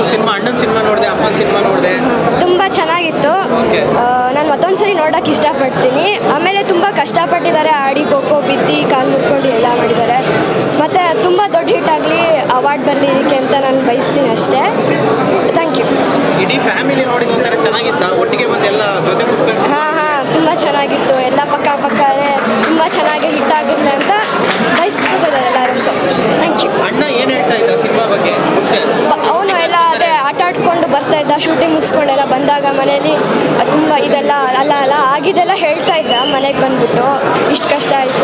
ಅನಿಸ್ತು ಸಿನಿಮಾ ಅಣ್ಣನ ಸಿನಿಮಾ ನೋಡಿದೆ ಅಮ್ಮನ ಸಿನಿಮಾ ನೋಡಿದೆ? ತುಂಬ ಚೆನ್ನಾಗಿತ್ತು. ನಾನು ಮತ್ತೊಂದು ಸರಿ ನೋಡೋಕೆ ಇಷ್ಟಪಡ್ತೀನಿ. ಆಮೇಲೆ ತುಂಬ ಕಷ್ಟಪಟ್ಟಿದ್ದಾರೆ ಆಡಿ ಖೋಖೋ ಬಿದ್ದು ಕಾಲು ಮುರ್ಕೊಂಡು ಎಲ್ಲ ಮಾಡಿದ್ದಾರೆ. ಮತ್ತು ತುಂಬ ದೊಡ್ಡ ಹಿಟ್ ಆಗಲಿ ಅವಾರ್ಡ್ ಬರಲಿಕ್ಕೆ ಅಂತ ನಾನು ಬಯಸ್ತೀನಿ ಅಷ್ಟೇ. ಥ್ಯಾಂಕ್ ಯು ಇಡೀ ಫ್ಯಾಮಿಲಿ ನೋಡಿದ ಚೆನ್ನಾಗಿತ್ತ? ಒಟ್ಟಿಗೆ ಬಂದು ಎಲ್ಲ ಜೊತೆ ಹಾಂ ಹಾಂ ತುಂಬ ಚೆನ್ನಾಗಿತ್ತು. ಎಲ್ಲ ಮುಗಿಸ್ಕೊಂಡೆಲ್ಲ ಬಂದಾಗ ಮನೇಲಿ ತುಂಬ ಇದೆಲ್ಲ, ಅಲ್ಲ ಅಲ್ಲ, ಆಗಿದೆಲ್ಲ ಹೇಳ್ತಾ ಇದ್ದ ಮನೆಗೆ ಬಂದ್ಬಿಟ್ಟು, ಇಷ್ಟು ಕಷ್ಟ ಆಯಿತು.